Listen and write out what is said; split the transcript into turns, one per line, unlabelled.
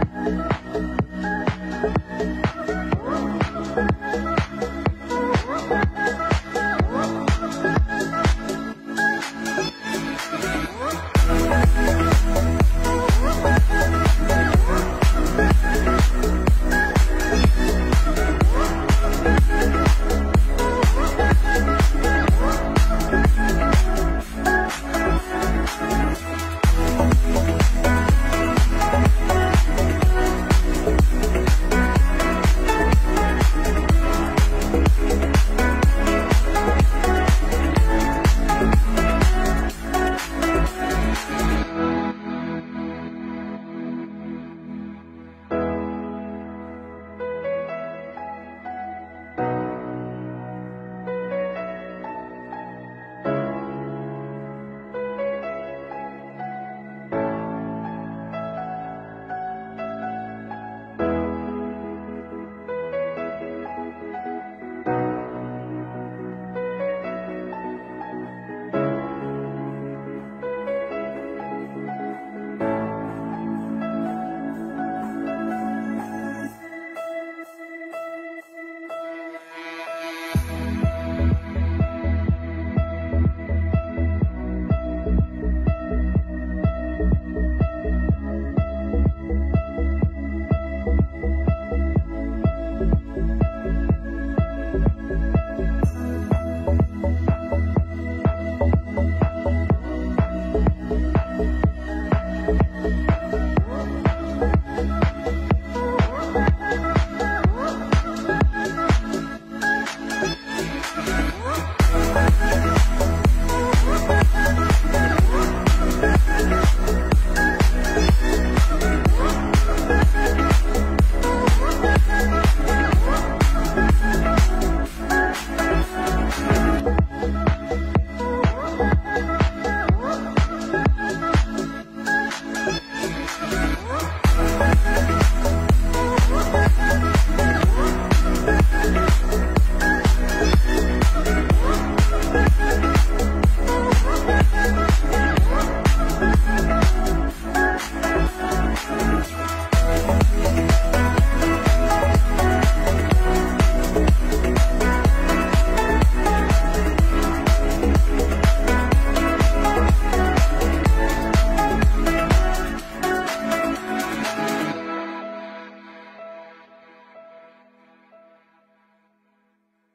Thank you. Música